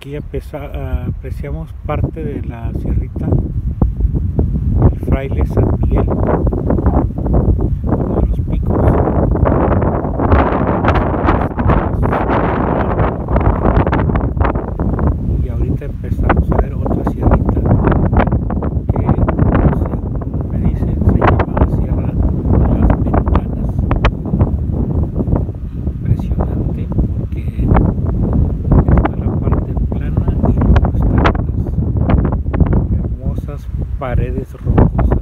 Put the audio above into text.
aquí apreciamos parte de la sierrita del fraile San Miguel. paredes rocosas.